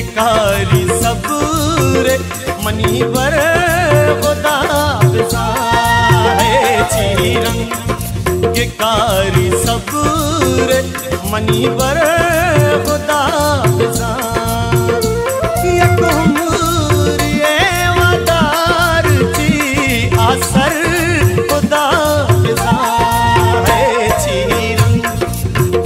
कारी सबूरे मनी बर खुदा के कारी सबूरे मनी बर खुदा आसर खुदा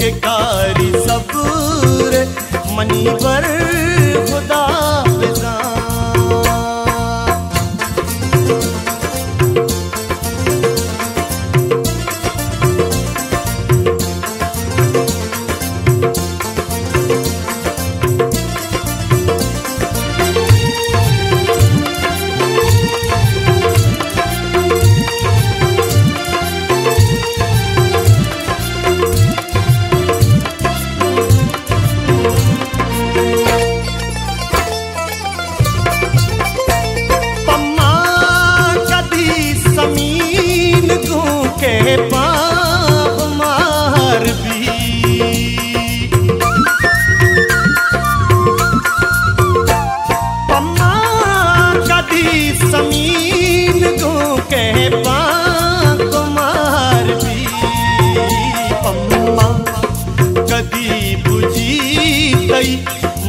के कारी सबूरे मनी बर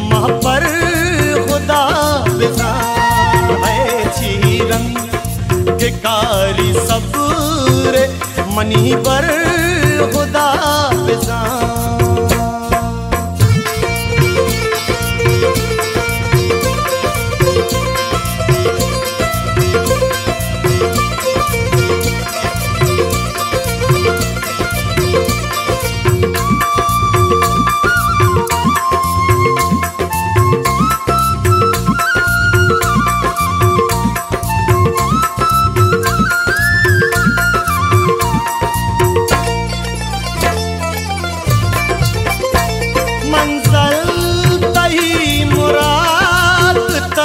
माँ पर खुदा बिजा है चीरंग के कारी रे मनी पर खुदा बिजा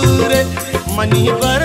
सबूरे मनी बर